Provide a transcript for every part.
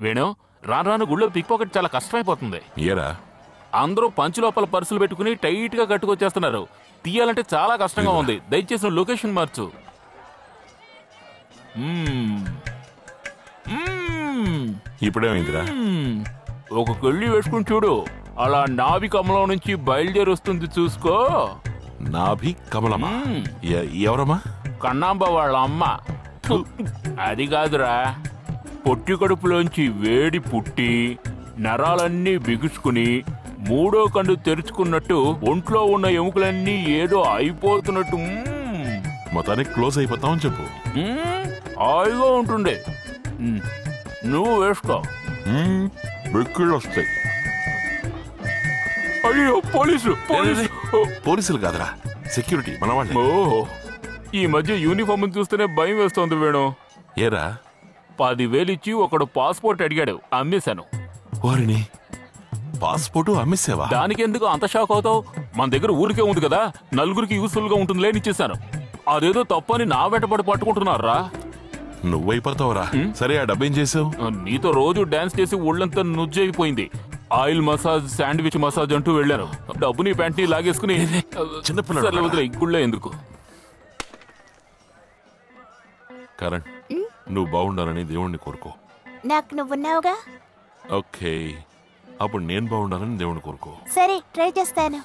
వేణు రాను రాను గుళ్ళో పిక్ పాకెట్ చాలా కష్టమైపోతుంది. ఏరా? అందరూ పంచి లోపల పర్సులు పెట్టుకుని టైట్గా కట్టుకొచ్చేస్తున్నారు. తీయాలంటే చాలా కష్టంగా ఉంది. దయచేసి నువ్వు లొకేషన్ మార్చు. ఇప్పుడేమైందిరా. ఒక కళ్ళి వేసుకుని చూడు. అలా నాభి కమలం నుంచి బయలుదేరి వస్తుంది చూసుకో. నాభి కమలమా? ఎవరమ్మా? కన్నాంబ వాళ్ళ అమ్మ. అది కాదురా. పొట్టి కడుపులోంచి వేడి పుట్టి నరాలన్నీ బిగుసుకుని మూడో కన్ను తెరుచుకున్నట్టు ఒంట్లో ఉన్న ఎముకలన్నీ ఏదో అయిపోతున్నట్టు. మొత్తానికి క్లోజ్ అయిపోతామని చెప్పు. హాయిగా మ్మ్. నువ్వు వేసుకో. మ్మ్, బిక్కులు వస్తాయి. అయ్యో పోలీసు పోలీసు పోలీసులు కాదురా సెక్యూరిటీ మన వాళ్ళే. ఈ మధ్య యూనిఫామ్ చూస్తేనే భయం వేస్తోంది వేణు. ఏరా? పదివేలు ఇచ్చి ఒకడు పాస్పోర్ట్ అడిగాడు అమ్మేశాను. వారిని పాస్పోర్టు అమ్మేసావా దానికెందుకు అంత షాక్ అవుతావు? మన దగ్గర ఊరికే ఉంది కదా నలుగురికి యూస్ఫుల్గా ఉంటుంది లేని ఇచ్చేసాను అదేదో తప్పని నా వెంటపడి పట్టుకుంటున్నారా? నువ్వైపోతావురా. సరే ఆ డబ్బేం చేసావు? నీతో రోజు డాన్స్ చేసి ఒళ్ళంతా నుజ్జైపోయింది. ఆయిల్ మసాజ్ శాండ్విచ్ మసాజ్ అంటూ వెళ్ళాను. డబ్బు నీ ప్యాంట్ని లాగేసుకుని చిన్నపిల్లాడు సర్లే వదిలే, ఎందుకు? కరణ్ నువ్వు బాగుండాలని దేవుణ్ణి కోరుకో. నాకు నువ్వున్నావుగా ఓకే. అప్పుడు నేను బాగుండాలని దేవుణ్ణి కోరుకో. సరే ట్రై చేస్తాను.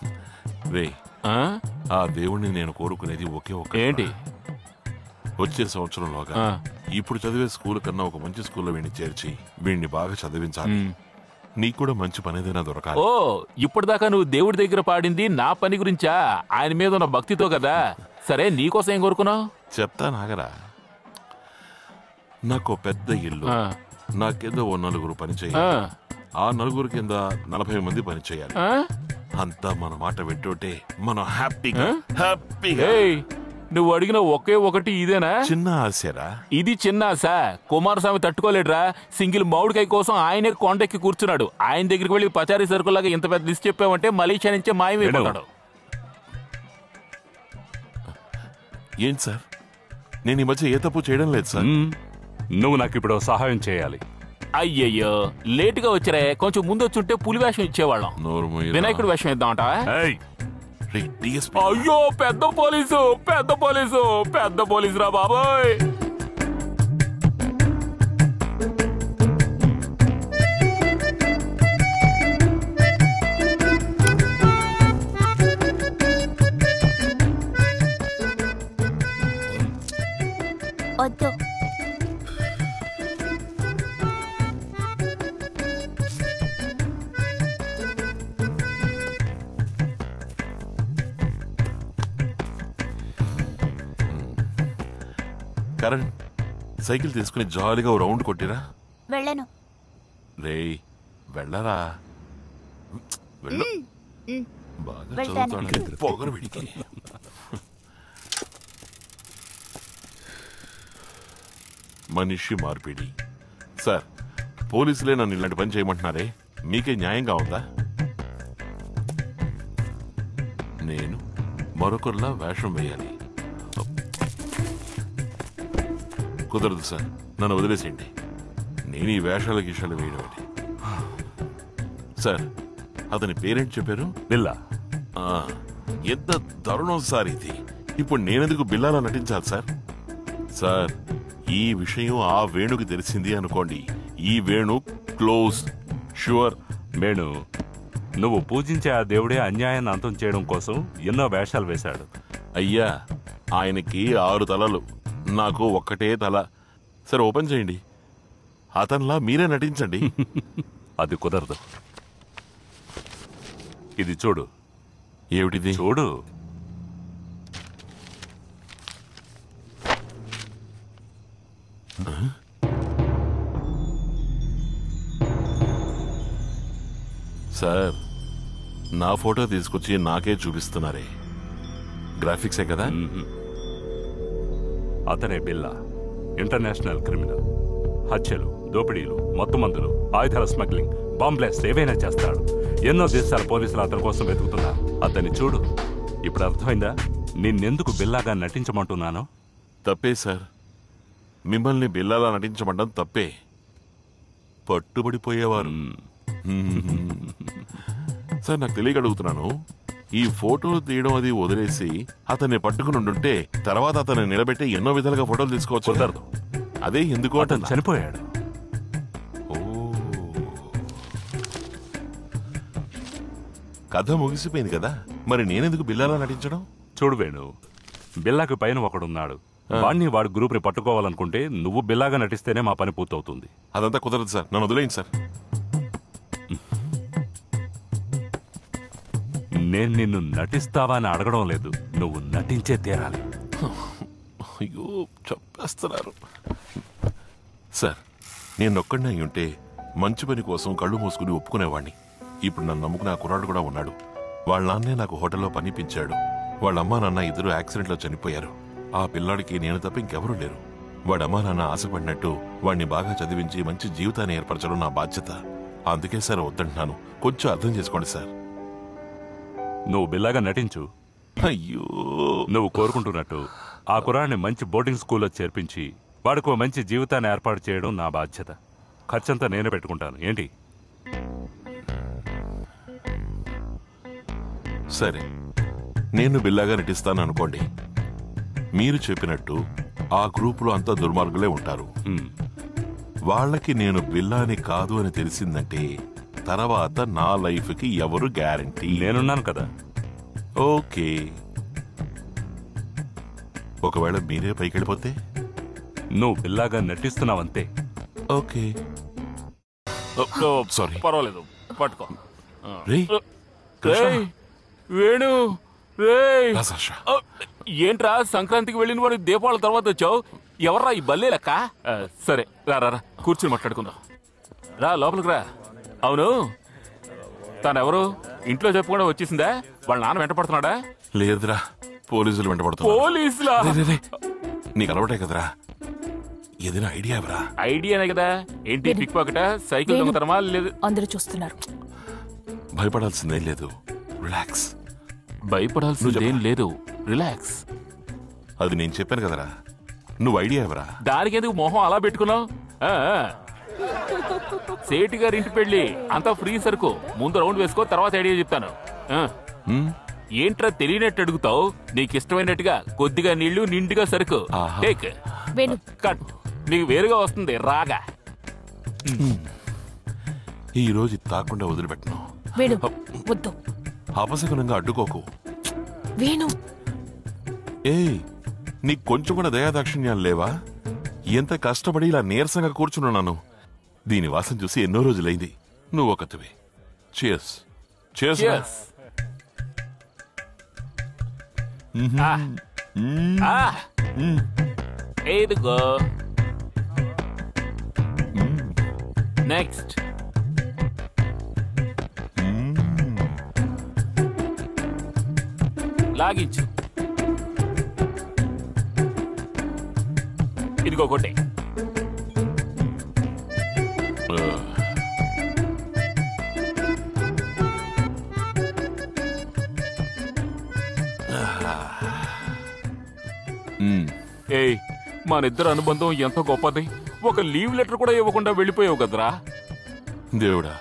రే ఆ? ఆ దేవుణ్ణి నేను కోరుకునేది ఒకే ఒక ఏంటి? వచ్చే సంవత్సరంలోగా ఆ. ఇప్పుడు చదివే స్కూల్ కన్నా ఒక మంచి స్కూల్లో వీడిని చేర్చి వీడిని బాగా చదివించాలి. నీకు కూడా మంచి పని ఏదైనా దొరకాలి. ఓ ఇప్పటిదాకా నువ్వు దేవుడి దగ్గర పాడింది నా పని గురించా? ఆయన మీద ఉన్న భక్తితో కదా? సరే నీకోసం ఏం కోరుకున్నావు? చెప్తా నాగరా. నాకు పెద్ద ఇల్లు. ఆ. నా కింద ఓ నలుగురు పని ఆ, చేయాలి. ఆ. నలుగురు కింద నలభై మంది పని చేయాలి. ఆ? అంతా మన మాట వింటుంటే మనం హ్యాపీగా హ్యాపీగా. ఏయ్ నువ్వు అడిగిన ఒకే ఒకటి ఇదేనా? చిన్న ఆశరా? ఇది చిన్న ఆశ. కుమారస్వామి తట్టుకోలేడురా. సింగిల్ మౌడికాయ కోసం ఆయనే కొండెక్కి కూర్చున్నాడు. ఆయన దగ్గరికి వెళ్ళి పచారీ సరుకులాగా ఇంత పెద్ద లిస్ట్ చెప్పావంటే మలేషియా నుంచే మాయమైపోతాడు. ఏంటి సార్? నేను ఈ మధ్య ఏ తప్పు చేయడం లేదు సార్. మ్మ్. నువ్వు నాకు ఇప్పుడు సహాయం చేయాలి. అయ్యయ్యో లేటుగా వచ్చారే కొంచెం ముందు వచ్చుంటే పులి వేషం ఇచ్చేవాళ్ళం. నోరు మూయరా. వినాయకుడు వేషం ఇద్దామంట ఏయ్! రే, DSP. అయ్యో పెద్ద పోలీసు పెద్ద పోలీసు పెద్ద పోలీసు రా బాబోయ్! వద్దు. కరణ్ సైకిల్ తీసుకుని జాలీగా ఓ రౌండ్ కొట్టిరా. వెళ్ళను. రే వెళ్ళరా? వెళ్ళు. బాగా వెళ్తాను. చదువుతాడు. పొగరు వీడికి మనిషి మార్పిడి. సార్ పోలీసులే నన్ను ఇలాంటి పని చేయమంటున్నారే? మీకే న్యాయంగా ఉందా నేను మరొకరిలా వేషం వేయాలి. కుదరదు సార్. నన్ను వదిలేసేయండి. నేను ఈ వేషాల గీషాలు వేయడం ఏంటి? సార్ అతని పేరెంట్ చెప్పారు? బిల్లా. ఎంత దారుణం సార్ ఇది. ఇప్పుడు నేనెందుకు బిల్లాలా నటించాలి సార్? సార్ ఈ విషయం ఆ వేణుకి తెలిసింది అనుకోండి. ఈ వేణు క్లోజ్ షూర్ వేణు నువ్వు పూజించే ఆ దేవుడే అన్యాయాన్ని అంతం చేయడం కోసం ఎన్నో వేషాలు వేశాడు. అయ్యా ఆయనకి ఆరు తలలు. నాకు ఒక్కటే తల. సరే ఓపెన్ చేయండి. అతనిలా మీరే నటించండి. అది కుదరదు. ఇది చూడు. ఏమిటిది? చూడు. సార్ నా ఫోటో తీసుకొచ్చి నాకే చూపిస్తున్నారే. గ్రాఫిక్సే కదా? అతనే బిల్లా ఇంటర్నేషనల్ క్రిమినల్. హత్యలు దోపిడీలు మత్తుమందులు ఆయుధాల స్మగ్లింగ్ బాంబ్ బ్లాస్ట్ ఏవైనా చేస్తాడు. ఎన్నో దేశాల పోలీసులు అతని కోసం వెతుకుతున్నారు అతన్ని చూడు. ఇప్పుడు అర్థమైందా? నిన్నెందుకు బిల్లాగా నటించమంటున్నాను? తప్పే సార్. మిమ్మల్ని బిల్లాలా నటించమండం తప్పే. పట్టుబడిపోయేవారు. సార్ నాకు తెలియక అడుగుతున్నాను. ఈ ఫోటోలు తీయడం అది వదిలేసి అతన్ని పట్టుకుని ఉండుంటే తర్వాత అతన్ని నిలబెట్టి ఎన్నో విధాలుగా ఫోటోలు తీసుకోవచ్చు. కుదరదు. అదే ఎందుకు అతను. చనిపోయాడు. ఓ. కథ ముగిసిపోయింది కదా? మరి నేనెందుకు బిల్లాలా నటించడం? చూడు వేణు బిల్లాకి పైన ఒకడున్నాడు. వాడిని వాడి గ్రూప్ని పట్టుకోవాలనుకుంటే నువ్వు బిల్లాగా నటిస్తేనే మా పని పూర్తవుతుంది. అదంతా కుదరదు సార్. నన్ను వదిలేయండి సార్. నేను నిన్ను నటిస్తావా అని అడగడం లేదు. నువ్వు నటించే తీరాలి. అయ్యో చెప్పేస్తున్నారు సార్ నేను ఒక్కడినే అయి ఉంటే మంచి పని కోసం కళ్ళు మూసుకుని ఒప్పుకునేవాణ్ణి. ఇప్పుడు నన్ను నమ్ముకునే ఆ కుర్రాడు కూడా ఉన్నాడు. వాళ్ళ నాన్నే నాకు హోటల్లో పనిపించాడు. వాళ్ళ అమ్మా నాన్న ఇద్దరు యాక్సిడెంట్లో చనిపోయారు. ఆ పిల్లాడికి నేను తప్ప ఇంకెవరూ లేరు. వాడమ్మా అమ్మా నాన్న ఆశపడినట్టు వాడిని బాగా చదివించి మంచి జీవితాన్ని ఏర్పరచడం నా బాధ్యత. అందుకే సార్ వద్దంటున్నాను. కొంచెం అర్థం చేసుకోండి సార్. నువ్వు బిల్లాగా నటించు. అయ్యో. నువ్వు కోరుకుంటున్నట్టు ఆ కురాన్ని మంచి బోర్డింగ్ స్కూల్లో చేర్పించి వాడికి మంచి జీవితాన్ని ఏర్పాటు చేయడం నా బాధ్యత. ఖర్చంతా నేనే పెట్టుకుంటాను. ఏంటి? సరే. నేను బిల్లాగా నటిస్తాను అనుకోండి. మీరు చెప్పినట్టు ఆ గ్రూపులో అంతా దుర్మార్గులే ఉంటారు. వాళ్ళకి నేను బిల్లాని కాదు అని తెలిసిందంటే తర్వాత నా లైఫ్కి ఎవరు గ్యారంటీ? నేనున్నాను కదా. ఓకే. ఒకవేళ మీరే పైకి వెళ్ళిపోతే నువ్వు బిల్లాగా నటిస్తున్నావంతే. ఓకే. సారీ. పర్వాలేదు పట్టుకో. రే రేయ్, వేణు రేయ్. ఆ, ఏంట్రా సంక్రాంతికి వెళ్ళిన వాడు దీపావళి తర్వాత వచ్చావు? ఎవర్రా ఈ బల్లే లెక్క ఆ, సరే రా రా రా కూర్చుని మాట్లాడుకుందాం. రా లోపలికి రా. అవును. తనెవరు? ఇంట్లో చెప్పకుండా వచ్చేసిందా? వాళ్ళ నాన్న వెంట పడుతున్నాడా? లేదురా. పోలీసులు వెంటబడుతున్నారు పోలీసులా? రే, రే, రే. నీకు అలవాటే కదరా. ఏదైనా ఐడియా ఎవరా ఐడియానే కదా. ఏంటి పిక్ పాకెట? సైకిల్ దొంగతనమా? లేదు. అందరూ చూస్తున్నారు. భయపడాల్సిందేం లేదు. రిలాక్స్. భయపడాల్సిందేం లేదు. రిలాక్స్. అది నేను చెప్పాను కదరా. నువ్వు ఐడియా ఎవరా దానికి ఎందుకు మొహం అలా పెట్టుకున్నావు? ఆ, ఆ. సేటి గారి ఇంటి పెళ్ళి అంతా ఫ్రీ సరుకు. ముందు రౌండ్ వేసుకో తర్వాత ఐడియా చెప్తాను. ఆ. హ్మ్? ఏంట్రా తెలియనట్టు అడుగుతావు? నీకు ఇష్టమైనట్టుగా కొద్దిగా నీళ్ళు నిండుగా సరుకు. ఆహా. టేక్. వేణు కట్. నీకు వేరుగా వస్తుంది రాగా. ఈ రోజు ఇది తాకుండా వదిలిపెట్టను. వేణు వద్దు. అపశకునంగా అడ్డుకోకు. వేణు. ఏయ్ నీకు కొంచెం కూడా దయాదాక్షిణ్యాలు లేవా? ఎంత కష్టపడి ఇలా నీరసంగా కూర్చున్నాను దీని వాసన చూసి ఎన్నో రోజులైంది. నువ్వు ఒకతివి. ఇదిగో. నెక్స్ట్ లాగించు. ఇదిగో కొట్టే. ఏయ్ మనిద్దరు అనుబంధం ఎంత గొప్పది? ఒక లీవ్ లెటర్ కూడా ఇవ్వకుండా వెళ్ళిపోయావు కదరా. దేవుడా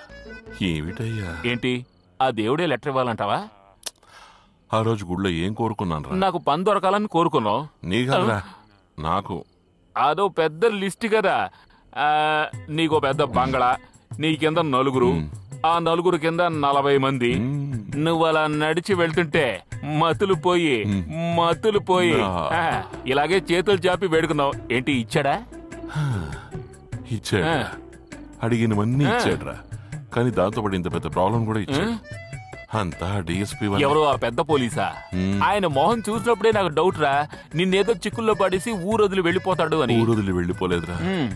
ఏమిటయ్యా? ఏంటి ఆ దేవుడే లెటర్ ఇవ్వాలంటావా? ఆ రోజు గుడిలో ఏం కోరుకున్నాను నాకు పని దొరకాలని కోరుకున్నావు. నీ నాకు. అదో పెద్ద లిస్ట్ కదా. నీకో పెద్ద బంగళా నీ కింద నలుగురు ఆ నలుగురు కింద నలభై మంది. నువ్వు అలా నడిచి వెళ్తుంటే మతులు పోయి మతులు పోయి. ఇలాగే చేతులు చాపి వేడుకున్నావు ఏంటి ఇచ్చాడా? ఇచ్చాడు. ఆ. అడిగినవన్నీ ఇచ్చాడురా. కానీ దాంతో పాటు ఇంత పెద్ద ప్రాబ్లం కూడా ఇచ్చాడు. అంతా డిఎస్పీ ఎవరు ఆ పెద్ద పోలీసా? ఆయన మొహం చూసినప్పుడే నాకు డౌట్ రా. నిన్నేదో చిక్కుల్లో పడేసి ఊరొదిలి వెళ్ళిపోతాడు అని. ఊరొదిలి వెళ్ళిపోలేదురా.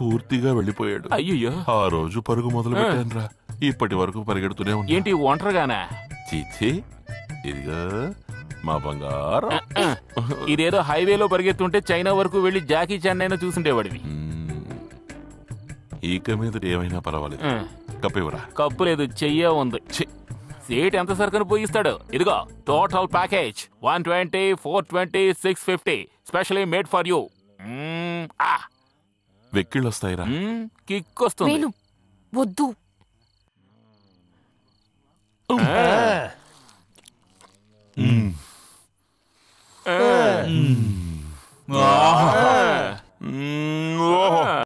పూర్తిగా వెళ్ళిపోయాడు. అయ్యయ్యో. ఆ రోజు పరుగు మొదలు పెట్టానురా ఇప్పటి వరకు పరిగెడుతూనే ఉన్నా. ఏంటి ఒంటరిగానా? చీచి ఇదిగా మా బంగారం. ఆ, ఇదేదో హైవేలో పరిగెత్తుంటే చైనా వరకు వెళ్ళి జాకీ చాన్ అయినా చూసుండేవాడివి. ఈక మీద ఏమైనా పర్వాలేదు. ఆ, కప్పేవరా కప్పు లేదు చెయ్యే ఉంది. సీట్ ఎంత సరుకుని పోయిస్తాడు ఇదిగో total package one twenty four twenty six fifty specially made for you. వెక్కిళ్ళు వెక్కిళ్ళొస్తాయిరా. కిక్ వస్తుంది వద్దు. ఓహో.